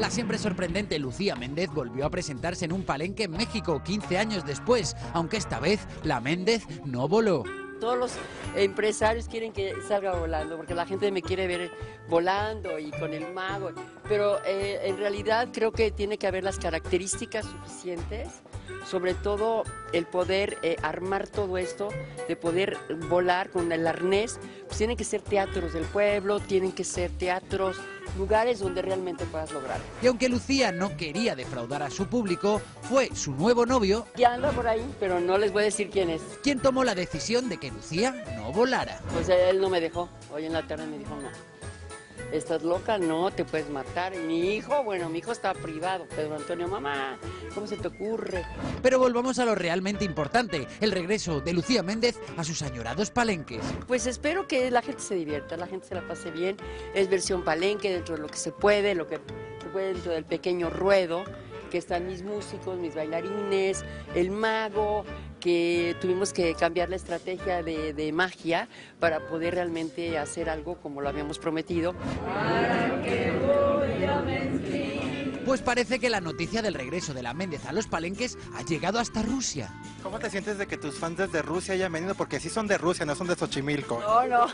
La siempre sorprendente Lucía Méndez volvió a presentarse en un palenque en México 15 años después, aunque esta vez la Méndez no voló. Todos los empresarios quieren que salga volando, porque la gente me quiere ver volando y con el mago, pero eh, en realidad creo que tiene que haber las características suficientes, sobre todo el poder eh, armar todo esto, de poder volar con el arnés, pues tienen que ser teatros del pueblo, tienen que ser teatros, lugares donde realmente puedas lograrlo. Y aunque Lucía no quería defraudar a su público, fue su nuevo novio Ya anda por ahí, pero no les voy a decir quién es. quien tomó la decisión de que Lucía no volara. Pues él no me dejó. Hoy en la tarde me dijo, no. Estás loca, no, te puedes matar. Y mi hijo, bueno, mi hijo está privado. Pedro Antonio, mamá, ¿cómo se te ocurre? Pero volvamos a lo realmente importante, el regreso de Lucía Méndez a sus añorados palenques. Pues espero que la gente se divierta, la gente se la pase bien. Es versión palenque dentro de lo que se puede, lo que se puede dentro del pequeño ruedo, que están mis músicos, mis bailarines, el mago, que tuvimos que cambiar la estrategia de, de magia para poder realmente hacer algo como lo habíamos prometido. Pues parece que la noticia del regreso de la Méndez a los palenques ha llegado hasta Rusia. ¿Cómo te sientes de que tus fans desde Rusia hayan venido? Porque sí son de Rusia, no son de Xochimilco. No, no.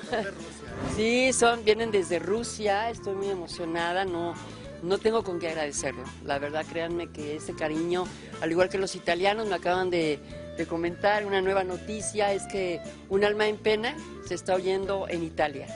Sí, son, vienen desde Rusia, estoy muy emocionada, no, no tengo con qué agradecerlo. La verdad, créanme que ese cariño, al igual que los italianos, me acaban de, de comentar una nueva noticia, es que Un alma en pena se está oyendo en Italia,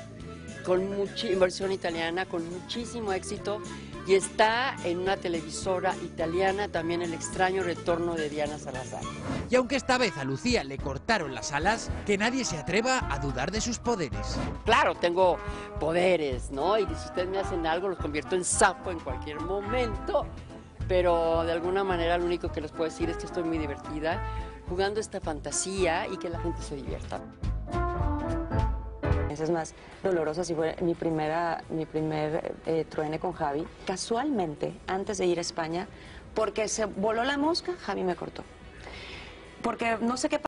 con mucha inversión italiana, con muchísimo éxito, y está en una televisora italiana también el extraño retorno de Diana Salazar. Y aunque esta vez a Lucía le cortaron las alas, que nadie se atreva a dudar de sus poderes. Claro, tengo poderes, ¿no? Y si ustedes me hacen algo, los convierto en sapo en cualquier momento. Pero de alguna manera lo único que les puedo decir es que estoy muy divertida jugando esta fantasía y que la gente se divierta. Es más doloroso, si fue mi primera, mi primer eh, truene con Javi. Casualmente, antes de ir a España, porque se voló la mosca, Javi me cortó. Porque no sé qué